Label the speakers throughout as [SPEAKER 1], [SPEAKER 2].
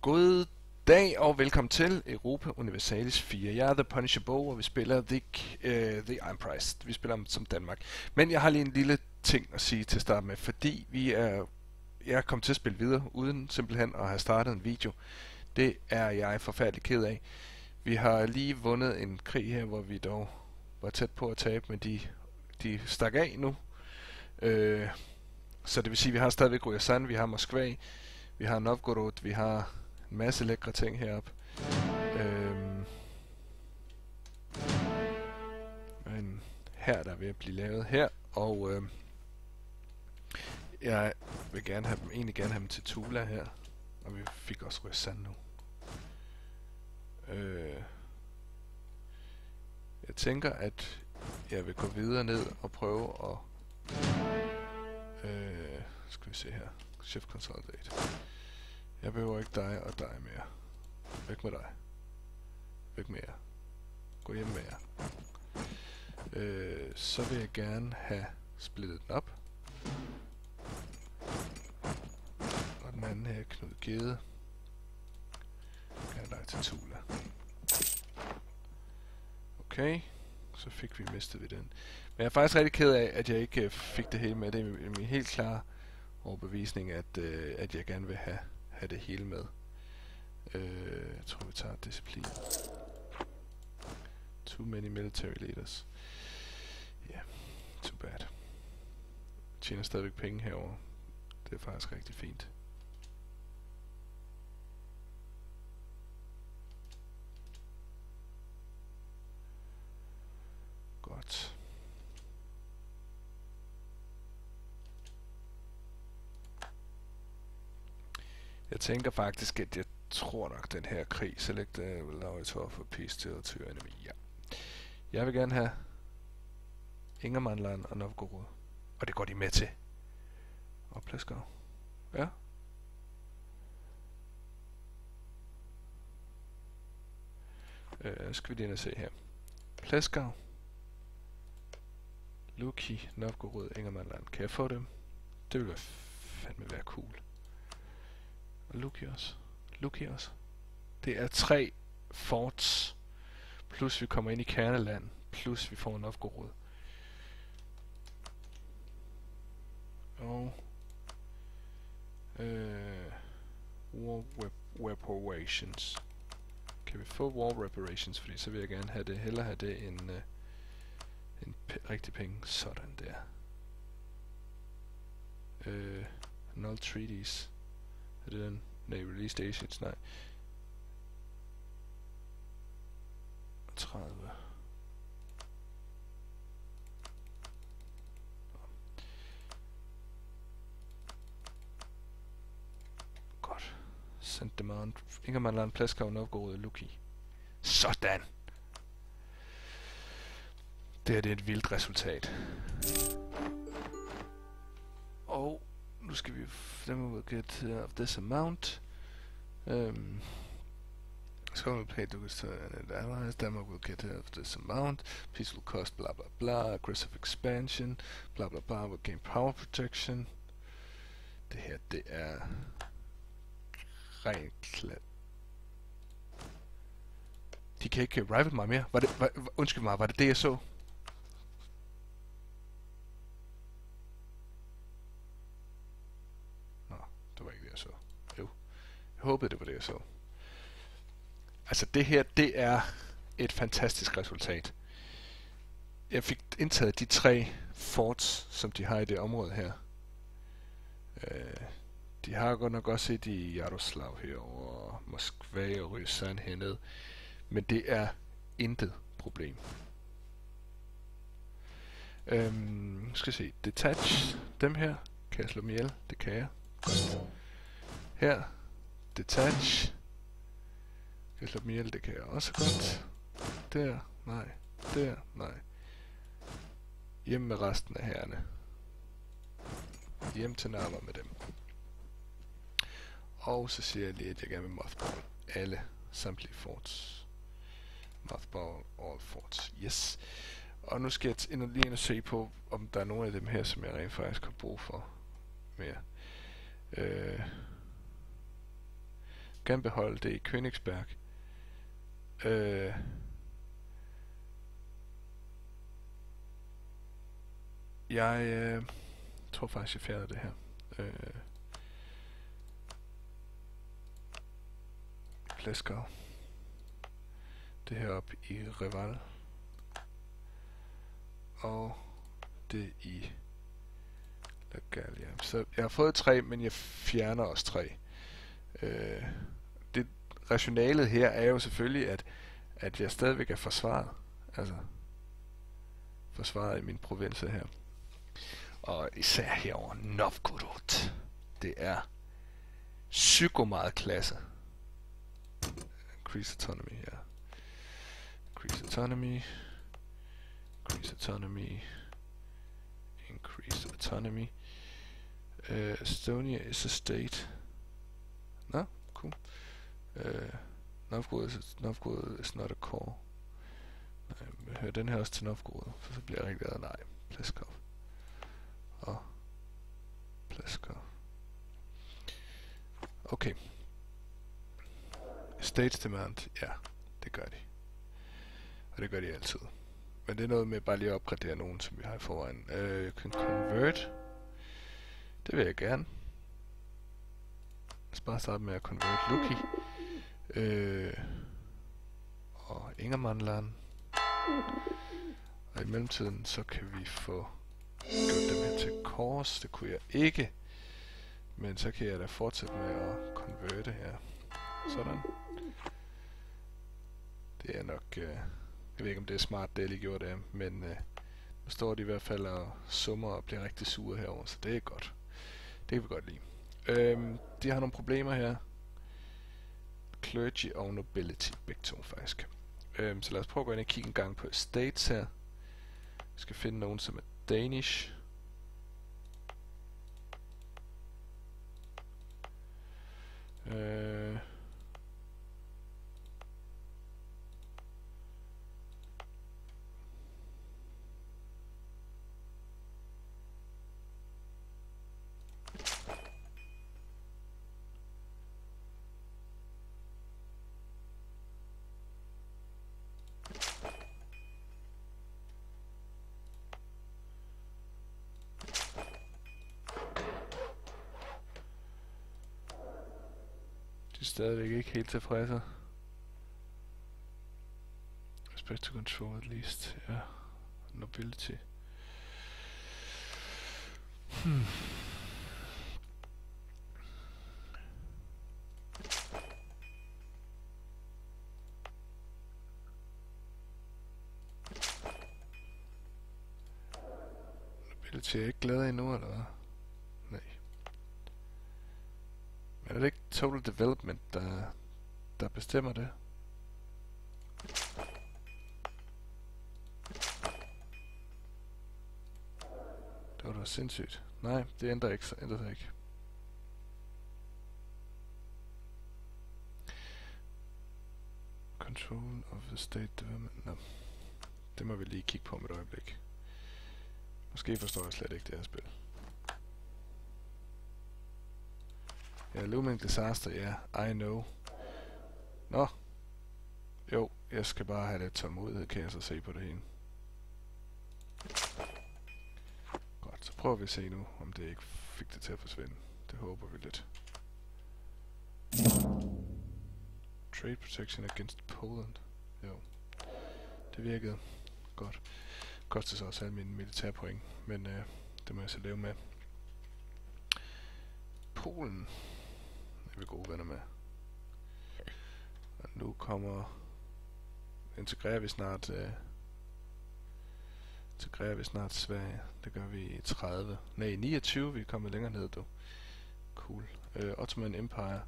[SPEAKER 1] God dag og velkommen til Europa Universalis 4. Jeg er The Punisher Bo, og vi spiller The, uh, The Iron Price. Vi spiller som Danmark. Men jeg har lige en lille ting at sige til at starte med, fordi vi er, jeg er kommet til at spille videre, uden simpelthen at have startet en video. Det er jeg forfærdelig ked af. Vi har lige vundet en krig her, hvor vi dog var tæt på at tabe, men de, de stak af nu. Øh, så det vil sige, at vi har stadigvæk Ryazan, vi har Moskva, vi har Novgorod, vi har en masse lækre ting heroppe. Øhm, en her, der er ved at blive lavet her, og øhm, jeg vil gerne have dem, egentlig gerne have dem til Tula her, og vi fik også Ryazan nu. Øh, jeg tænker, at jeg vil gå videre ned og prøve at... Øh, skal vi se her. Shift Consolidate. Jeg behøver ikke dig og dig mere. Væk med dig. Væk med jer. Gå hjem med jer. Øh, så vil jeg gerne have splittet den op. Og den anden her Knud Gede. Kan jeg dig til Tula. Okay. Så fik vi mistet vi den. Men jeg er faktisk rigtig ked af, at jeg ikke øh, fik det hele med. Det er min helt klare overbevisning, at, øh, at jeg gerne vil have have det hele med. Øh, jeg tror, vi tager disciplin. Too many military leaders. Ja, yeah, too bad. Tjener stadigvæk penge herover. Det er faktisk rigtig fint. Godt. Jeg tænker faktisk, at jeg tror nok, den her krig, select uh, will allow it for peace to, to enemy. Ja. Jeg vil gerne have Ingermanland og Novgorod. Og det går de med til. Og Pleskov. Ja. Øh, skal vi lige se her. Pleskov. Luki, Novgorod, Ingermanland. Kan jeg få dem? Det ville fandme være cool. Og Lukios. Lukios. Det er tre forts, plus vi kommer ind i kerneland, plus vi får en opgård. Og øh, War Reparations. Kan vi få War Reparations, fordi så vil jeg gerne have det, hellere have det end, øh, en rigtig penge. Sådan der. Øh, null treaties. Er det den? Nej, release stations, nej. 30. Godt. Send demand. Ingermanland, Plaskov, Novgorod, Lucky. Sådan! Det her det er et vildt resultat. Og nu skal vi, then we will get uh, of this amount. Um, so we pay to to and allies. Denmark will get of this amount. Peace will cost blah blah blah. Aggressive expansion. Blah blah blah. Will gain power protection. Det her, det er rent klat. De kan ikke uh, rival mig mere. Var det, var, undskyld mig, var det det, jeg så? Jeg håbede, det var det, jeg så. Altså, det her, det er et fantastisk resultat. Jeg fik indtaget de tre forts, som de har i det område her. Øh, de har godt nok også et i Jaroslav herovre, Moskva og Ryazan hernede. Men det er intet problem. Øhm, skal se, detach dem her. Kan jeg slå dem ihjel? Det kan jeg. Godt. Her, detach. Jeg slå dem ihjel, det kan jeg også godt. Der, nej. Der, nej. Hjem med resten af herrene. Hjem til nærmere med dem. Og så siger jeg lige, at jeg gerne vil mothball alle samtlige forts. Mothball all forts. Yes. Og nu skal jeg ind lige ind og se på, om der er nogle af dem her, som jeg rent faktisk har brug for mere. Øh, gerne beholde det i Königsberg. Øh, jeg øh, tror faktisk, jeg færdig det her. Øh, Pleskov. Det her op i Reval. Og det i La Gallia. Så jeg har fået tre, men jeg fjerner også tre. Øh, rationalet her er jo selvfølgelig, at, at jeg stadigvæk er forsvaret. Altså, forsvaret i min provins her. Og især herover Novgorod. Det er psyko meget klasse. Increase autonomy, ja. Increase autonomy. Increase autonomy. Increase autonomy. Uh, Estonia is a state. No, cool. Øh, Novgorod is, Novgorod is not a core. Nej, øh, hører den her også til Novgorod, for så bliver jeg rigtig glad. Nej, Pleskov. Og Pleskov. Okay. States demand, ja, det gør de. Og det gør de altid. Men det er noget med bare lige at opgradere nogen, som vi har i forvejen. Øh, you can convert. Det vil jeg gerne. Lad os bare starte med at convert Luki øh, og Ingermanland. Og i mellemtiden, så kan vi få gjort dem her til kors. Det kunne jeg ikke. Men så kan jeg da fortsætte med at konverte her. Sådan. Det er nok... Øh, jeg ved ikke, om det er smart, det jeg lige gjorde det, men øh, nu står de i hvert fald og summer og bliver rigtig sure herover, så det er godt. Det kan vi godt lide. Øhm, de har nogle problemer her. Clergy og Nobility, begge to faktisk. Øhm, så lad os prøve at gå ind og kigge en gang på estates her. Vi skal finde nogen, som er Danish. Øh... stadigvæk ikke helt tilfredse. Respect to control at least. Ja. Nobility. Hmm. Nobility er ikke glad endnu, eller hvad? Nej. Men er det ikke Total Development, der, der bestemmer det? Det var da sindssygt. Nej, det ændrer ikke, ændrer sig ikke. Control of the State Development. Nå. Det må vi lige kigge på om et øjeblik. Måske forstår jeg slet ikke det her spil. Ja, Looming Disaster, ja, I know. Nå. Jo, jeg skal bare have lidt tålmodighed, kan jeg så se på det hele. Godt, så prøver vi at se nu, om det ikke fik det til at forsvinde. Det håber vi lidt. Trade Protection Against Poland. Jo. Det virkede. Godt. Koster så også alle mine militærpoint, men øh, det må jeg så leve med. Polen kan vi gode venner med. Og nu kommer integrerer vi snart øh, integrerer vi snart Sverige. Det gør vi i 30. Nej, 29. Vi er kommet længere ned, du. Cool. Øh, Ottoman Empire.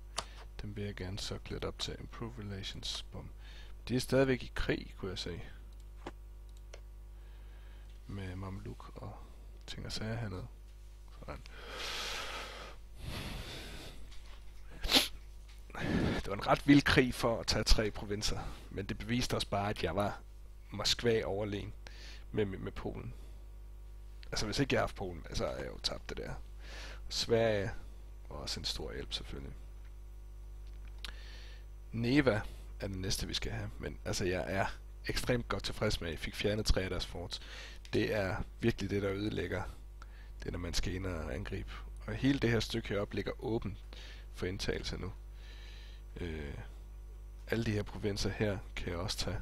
[SPEAKER 1] Den vil jeg gerne så lidt op til. Improve Relations. Bum. De er stadigvæk i krig, kunne jeg se. Med Mamluk og ting og sager hernede. Sådan. Det var en ret vild krig for at tage tre provinser, men det beviste også bare, at jeg var Moskva overlegen med, med, med Polen. Altså hvis ikke jeg havde haft Polen, så havde jeg jo tabt det der. Sverige var også en stor hjælp selvfølgelig. Neva er den næste, vi skal have. Men altså, jeg er ekstremt godt tilfreds med, at jeg fik fjernet tre af deres forts. Det er virkelig det, der ødelægger det, når man skal ind og angribe. Og hele det her stykke heroppe ligger åbent for indtagelse nu. Øh, alle de her provinser her kan jeg også tage.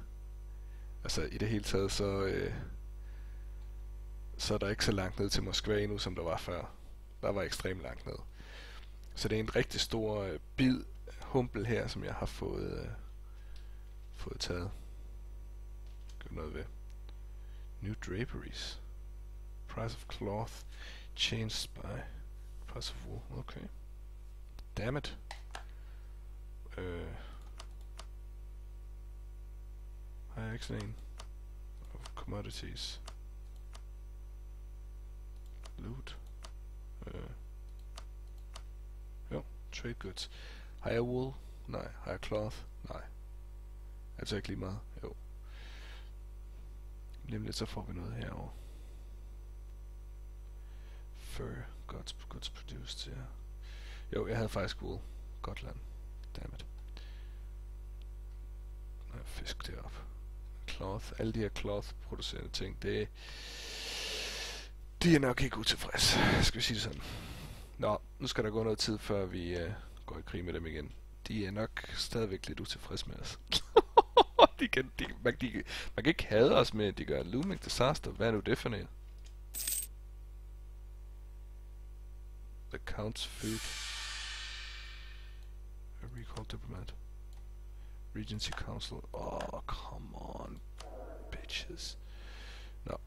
[SPEAKER 1] Altså i det hele taget, så, øh, så er der ikke så langt ned til Moskva nu, som der var før. Der var ekstremt langt ned. Så det er en rigtig stor øh, bid humpel her, som jeg har fået, øh, fået taget. Gør noget ved. New draperies. Price of cloth. Changed by price of wool. Okay. Damn it. Øh. Har jeg ikke sådan en? Of commodities. Loot. Øh. Jo, trade goods. Har jeg wool? Nej. Har jeg cloth? Nej. Altså ikke lige meget. Jo. Lige lidt så får vi noget herovre. Fur. Goods, goods produced, ja. Jo, jeg havde faktisk wool. Gotland. Dammit. Nej, fisk derop. Cloth. Alle de her cloth producerende ting, det de er nok ikke utilfredse, skal vi sige det sådan. Nå, nu skal der gå noget tid, før vi øh, går i krig med dem igen. De er nok stadigvæk lidt utilfredse med os. de kan, de, man, de, man kan ikke hade os med, at de gør looming disaster. Hvad er nu det for noget? The Count's food. Recall diplomat. Regency Council. Oh, come on, bitches. No.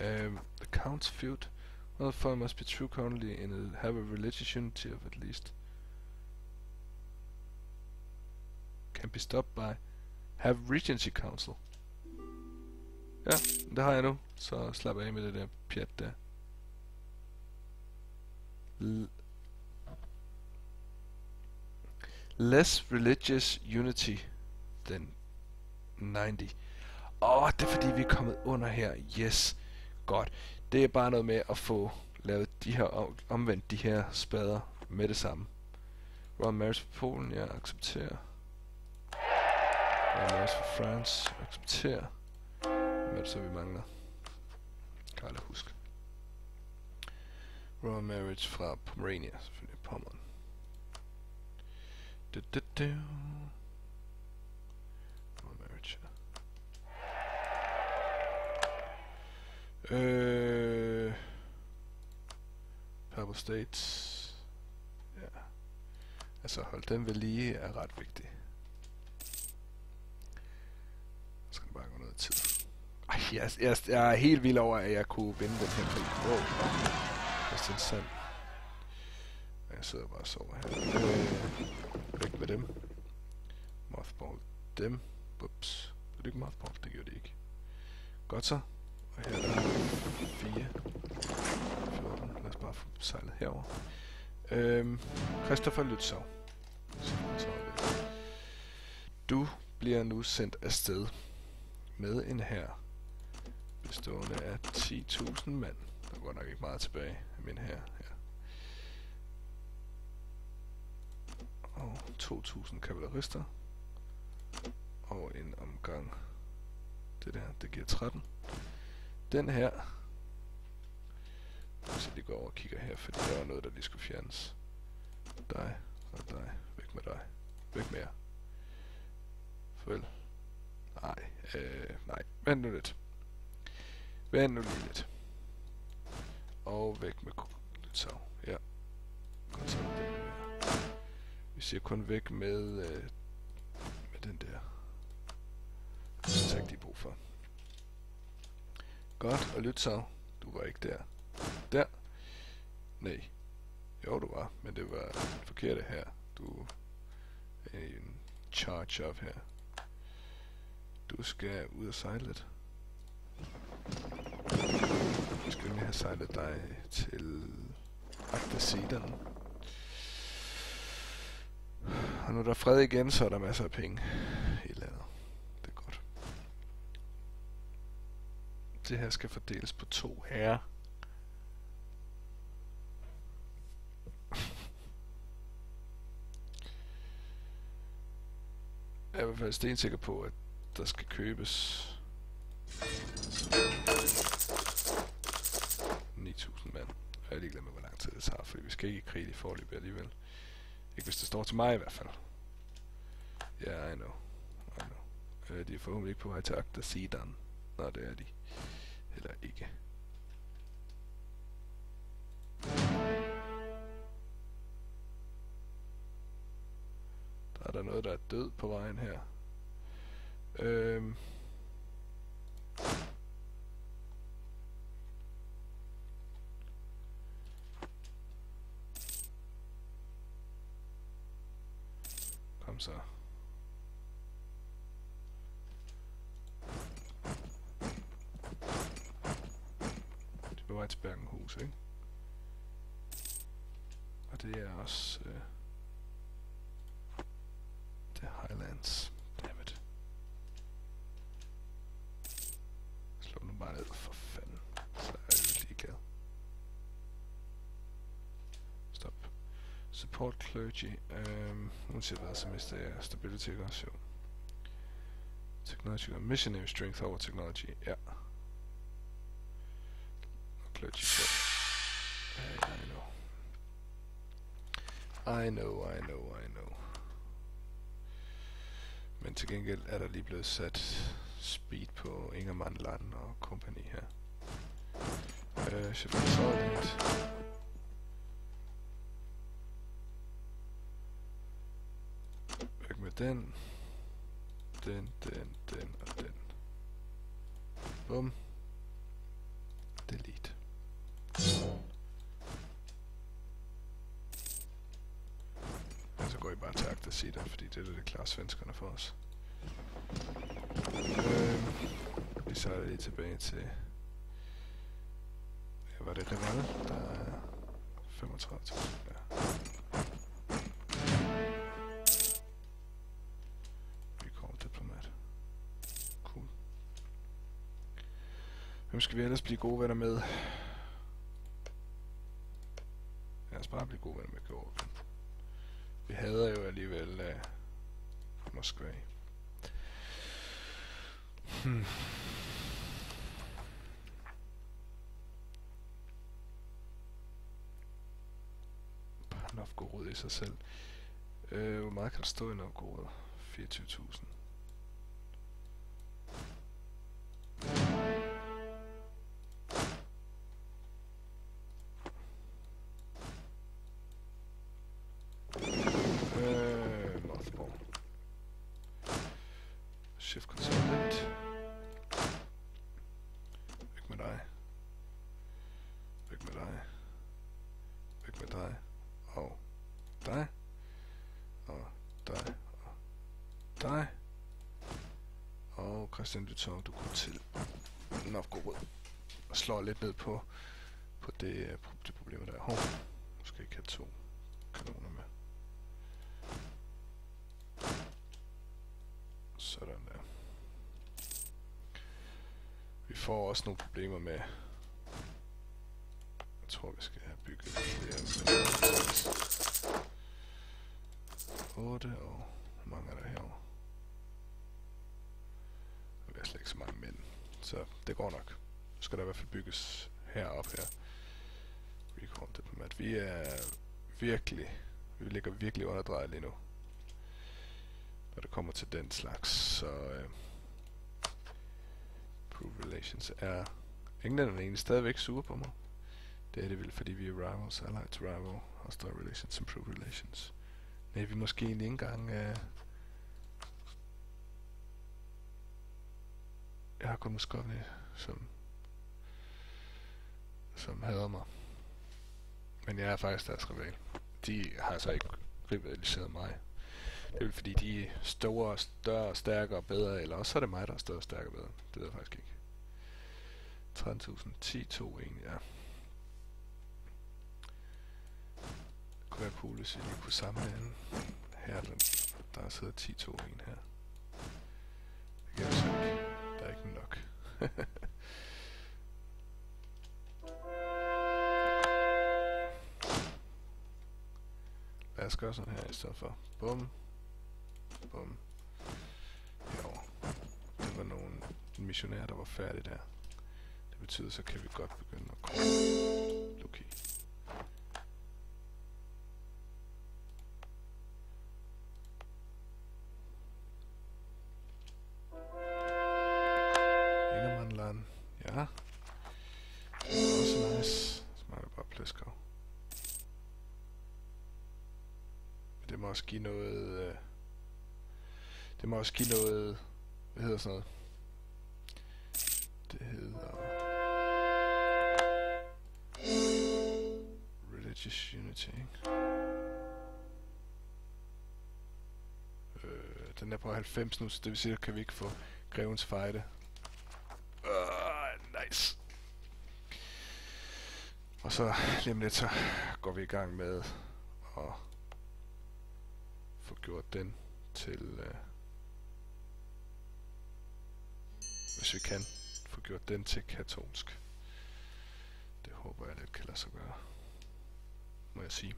[SPEAKER 1] Um, the Count's feud. Well, the fire must be true currently and have a religious unity of at least. Can be stopped by have Regency Council. Ja, det har jeg nu, så slap af med det der pjat der. L less religious unity than 90. Åh, oh, det er fordi vi er kommet under her. Yes. Godt. Det er bare noget med at få lavet de her omvendt de her spader med det samme. Royal Marriage for Polen, jeg accepterer. Royal Marriage for France, jeg accepterer. Hvad er det så, vi mangler? Kan aldrig huske. Royal Marriage fra Pomerania, selvfølgelig Pommern. Du, du, du. Marriage. Øh... Purple States. Ja. Altså, hold den ved lige er ret vigtigt. Så skal det bare gå noget tid. Ej, jeg, jeg, jeg er helt vild over, at jeg kunne vinde den her krig. Wow. Det er sandt. Jeg sidder bare og sover her. Øh, væk med dem. Mothball dem. Ups. Det er ikke mothball, det gjorde det ikke. Godt så. Og her er 4. 14. Lad os bare få sejlet herover. Øhm, Christopher Lutzau. Du bliver nu sendt afsted med en her bestående af 10.000 mand. Der går nok ikke meget tilbage af min her. Ja. Og 2.000 kavalerister. Og en omgang. Det der, det giver 13. Den her. Så lige går over og kigger her, fordi der var noget, der lige skulle fjernes. Dig og dig. Væk med dig. Væk med jer. Farvel. Nej, øh, nej. Vent nu lidt. Vent nu lige lidt. Og væk med Litav. Ja. Godt så. Vi ser kun væk med, øh, med den der. Det er ikke brug for. Godt, og lyt så. Du var ikke der. Der. Nej. Jo, du var, men det var forkert her. Du er en charge of her. Du skal ud og sejle lidt. Jeg skal lige have sejlet dig til Agdasiden. Og nu er der fred igen, så er der masser af penge i landet. Det er godt. Det her skal fordeles på to herrer. Jeg er i hvert fald stensikker på, at der skal købes 9.000 mand. Jeg er ligeglad med, hvor lang tid det tager, fordi vi skal ikke i krig i forløb alligevel. Ikke hvis det står til mig i hvert fald. Ja, yeah, I know. I know. Øh, de er forhåbentlig ikke på vej til Akta Sidan. Nå, det er de. Eller ikke. Der er der noget, der er død på vejen her. Øhm. Ham så. Det er på vej til Bergenhus, ikke? Og det er også... Øh, det er Highlands. Clergy. Um, uanset hvad, så mister jeg stability også jo. Technology og missionary strength over technology. Ja. Og clergy på. I know. I know, I know, I know. Men til gengæld er der lige blevet sat speed på Ingermann Land og kompagni her. Øh, uh, consultant. Væk den. Den, den, den og den. Bum. Delete. Og så går I bare til Agta Sita, fordi det er det, det klarer svenskerne for os. Øh, vi sejler lige tilbage til... Ja, var det Rival, der er 35.000, ja. Hvem skal vi ellers blive gode venner med? Lad os bare blive gode venner med Georgien. Vi hader jo alligevel uh, Moskva. Hmm. Novgorod i sig selv. Øh, hvor meget kan der stå i Novgorod? 24.000. Shift Consultant. Væk med dig. Væk med dig. Væk med dig. Og dig. Og dig. Og dig. Og Christian Lytov, du går til Novgorod og slår lidt ned på, på det, på det problem, der er. Hov, nu skal jeg ikke have to også nogle problemer med... Jeg tror, vi skal have bygget flere. 8 og hvor mange er der herovre? Der har slet ikke så mange mænd, så det går nok. Nu skal der i hvert fald bygges heroppe her. Recon Diplomat. Vi er virkelig, vi ligger virkelig underdrejet lige nu når det kommer til den slags. Så øh, Improve Relations er englænderne egentlig stadigvæk sure på mig. Det er det vel, fordi vi er rivals, allied rival, hostile relations, improve relations. Nej, vi måske egentlig ikke engang... Øh, jeg har kun Moskovny, som som hader mig. Men jeg er faktisk deres rival. De har så ikke rivaliseret mig. Det er vel fordi, de er store, større, stærkere og bedre, eller også er det mig, der er større, stærkere og bedre. Det ved jeg faktisk ikke. 13.000, 10-2 egentlig, ja. Det kunne være cool, hvis vi lige kunne samle en her, der sidder 10-2 en her. Det kan jeg så ikke. Der er ikke nok. Lad os gøre sådan her i stedet for. Bum. Bum. en missionær, der var færdig der. Det betyder, så kan vi godt begynde at komme. Okay. give Ja. Også nice. Så mangler bare Pleskov. Men det må også give noget... Øh, det må også give noget... Hvad hedder sådan noget? Det hedder... Religious Unity, ikke? Øh, den er på 90 nu, så det vil sige, at kan vi ikke få grevens fejde. Uh, nice. Og så lige om lidt, så går vi i gang med at få gjort den til... Øh, hvis vi kan få gjort den til katolsk. Det håber jeg lidt kan lade sig gøre, må jeg sige.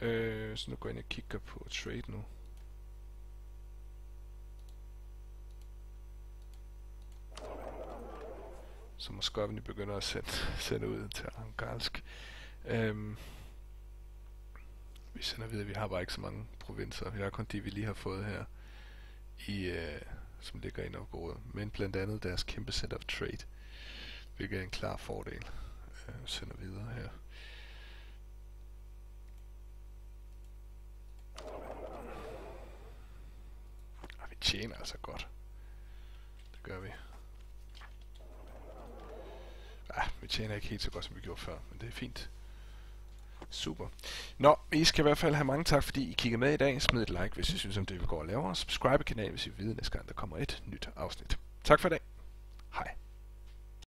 [SPEAKER 1] Øh, så nu går jeg ind og kigger på trade nu. Så Moskvini begynder at sende, sende ud til angalsk. Øhm, vi sender videre, vi har bare ikke så mange provinser. Vi har kun de, vi lige har fået her, i, øh, som ligger i Novgorod. Men blandt andet deres kæmpe center of trade, hvilket er en klar fordel. Jeg sender videre her. Og vi tjener altså godt. Det gør vi. Ah, vi tjener ikke helt så godt, som vi gjorde før, men det er fint. Super. Nå, I skal i hvert fald have mange tak, fordi I kigger med i dag. Smid et like, hvis I synes om det, vi går og laver. Subscribe kanalen, hvis I vil vide næste gang, der kommer et nyt afsnit. Tak for i dag.